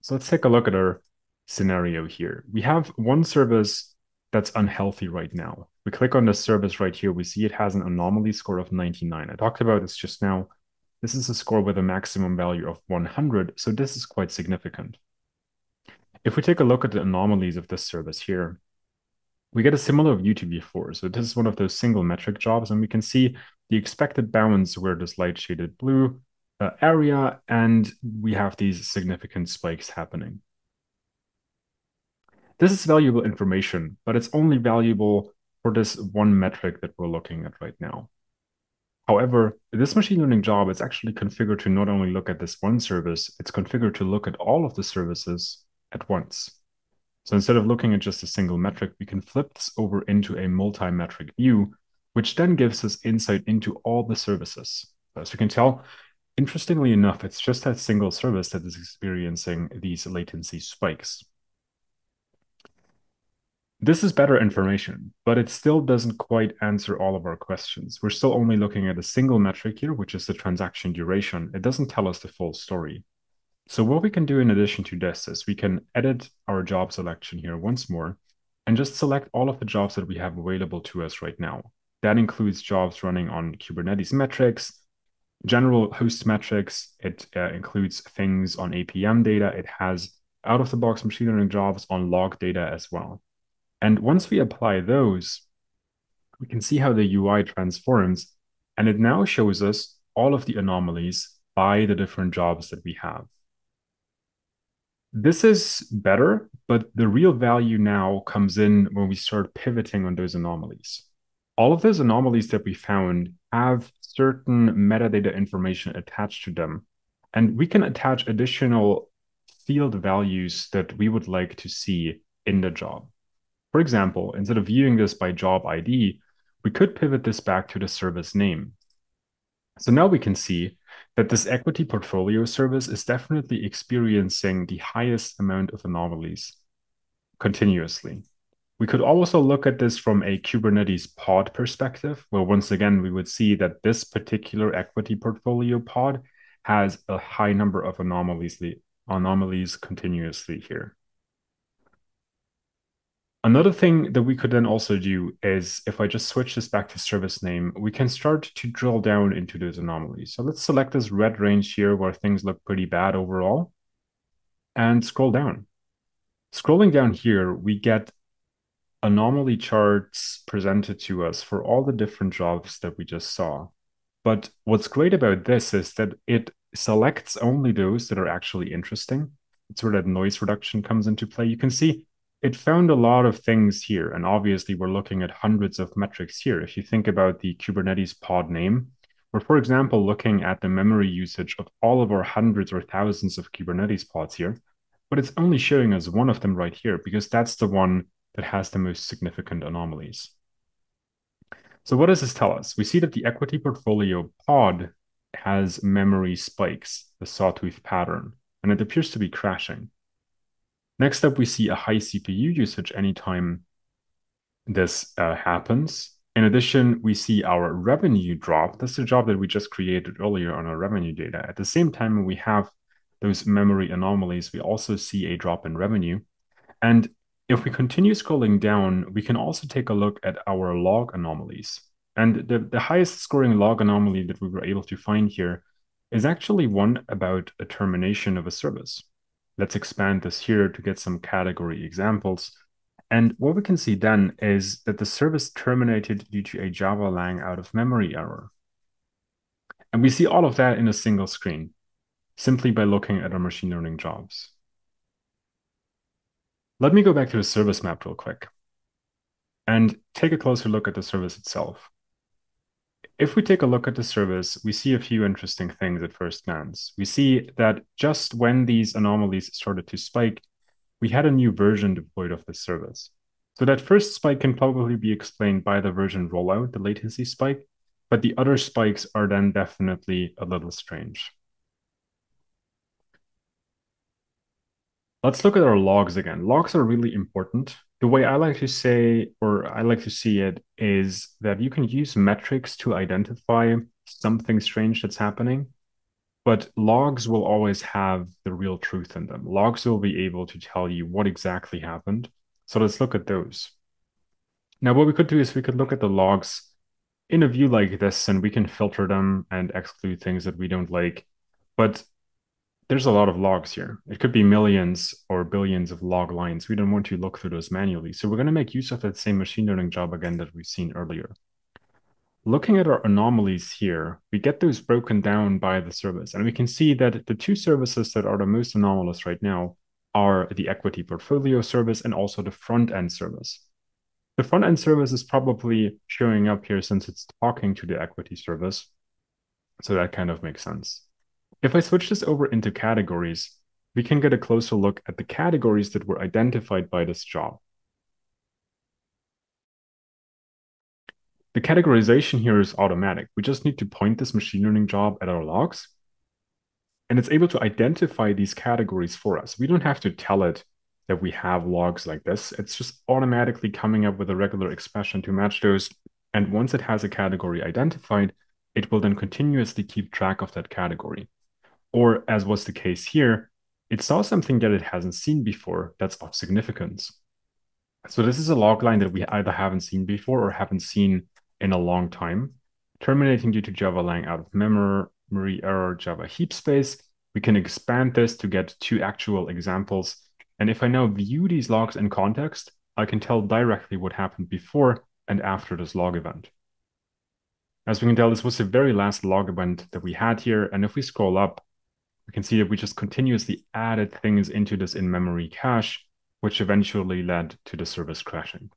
So let's take a look at our scenario here. We have one service that's unhealthy right now. We click on the service right here. We see it has an anomaly score of 99. I talked about this just now. This is a score with a maximum value of 100, so this is quite significant. If we take a look at the anomalies of this service here, we get a similar view to before. So this is one of those single metric jobs, and we can see the expected bounds where this light shaded blue uh, area, and we have these significant spikes happening. This is valuable information, but it's only valuable for this one metric that we're looking at right now. However, this machine learning job is actually configured to not only look at this one service, it's configured to look at all of the services at once. So instead of looking at just a single metric, we can flip this over into a multi-metric view, which then gives us insight into all the services. As you can tell, interestingly enough, it's just that single service that is experiencing these latency spikes. This is better information, but it still doesn't quite answer all of our questions. We're still only looking at a single metric here, which is the transaction duration. It doesn't tell us the full story. So what we can do in addition to this is we can edit our job selection here once more and just select all of the jobs that we have available to us right now. That includes jobs running on Kubernetes metrics, general host metrics. It uh, includes things on APM data. It has out-of-the-box machine learning jobs on log data as well. And once we apply those, we can see how the UI transforms, and it now shows us all of the anomalies by the different jobs that we have. This is better, but the real value now comes in when we start pivoting on those anomalies. All of those anomalies that we found have certain metadata information attached to them, and we can attach additional field values that we would like to see in the job. For example, instead of viewing this by job ID, we could pivot this back to the service name. So now we can see that this equity portfolio service is definitely experiencing the highest amount of anomalies continuously. We could also look at this from a Kubernetes pod perspective, where once again, we would see that this particular equity portfolio pod has a high number of anomalies, anomalies continuously here. Another thing that we could then also do is if I just switch this back to service name, we can start to drill down into those anomalies. So let's select this red range here where things look pretty bad overall and scroll down. Scrolling down here, we get anomaly charts presented to us for all the different jobs that we just saw. But what's great about this is that it selects only those that are actually interesting. It's where that noise reduction comes into play. You can see it found a lot of things here. And obviously, we're looking at hundreds of metrics here. If you think about the Kubernetes pod name, we're, for example, looking at the memory usage of all of our hundreds or thousands of Kubernetes pods here, but it's only showing us one of them right here because that's the one that has the most significant anomalies. So what does this tell us? We see that the equity portfolio pod has memory spikes, the sawtooth pattern, and it appears to be crashing. Next up, we see a high CPU usage anytime this uh, happens. In addition, we see our revenue drop. That's the job that we just created earlier on our revenue data. At the same time, we have those memory anomalies, we also see a drop in revenue. And if we continue scrolling down, we can also take a look at our log anomalies. And the, the highest scoring log anomaly that we were able to find here is actually one about a termination of a service. Let's expand this here to get some category examples. And what we can see then is that the service terminated due to a Java lang out of memory error. And we see all of that in a single screen, simply by looking at our machine learning jobs. Let me go back to the service map real quick and take a closer look at the service itself. If we take a look at the service, we see a few interesting things at first glance. We see that just when these anomalies started to spike, we had a new version deployed of the service. So that first spike can probably be explained by the version rollout, the latency spike, but the other spikes are then definitely a little strange. Let's look at our logs again. Logs are really important the way I like to say, or I like to see it, is that you can use metrics to identify something strange that's happening. but logs will always have the real truth in them. Logs will be able to tell you what exactly happened. So let's look at those. Now, what we could do is we could look at the logs in a view like this, and we can filter them and exclude things that we don't like. But there's a lot of logs here. It could be millions or billions of log lines. We don't want to look through those manually. So we're going to make use of that same machine learning job again that we've seen earlier. Looking at our anomalies here, we get those broken down by the service. And we can see that the two services that are the most anomalous right now are the equity portfolio service and also the front end service. The front end service is probably showing up here since it's talking to the equity service. So that kind of makes sense. If I switch this over into categories, we can get a closer look at the categories that were identified by this job. The categorization here is automatic. We just need to point this machine learning job at our logs, and it's able to identify these categories for us. We don't have to tell it that we have logs like this. It's just automatically coming up with a regular expression to match those. And once it has a category identified, it will then continuously keep track of that category. Or as was the case here, it saw something that it hasn't seen before that's of significance. So this is a log line that we either haven't seen before or haven't seen in a long time. Terminating due to Java lang out of memory error Java heap space. We can expand this to get two actual examples. And if I now view these logs in context, I can tell directly what happened before and after this log event. As we can tell, this was the very last log event that we had here. And if we scroll up, we can see that we just continuously added things into this in-memory cache, which eventually led to the service crashing.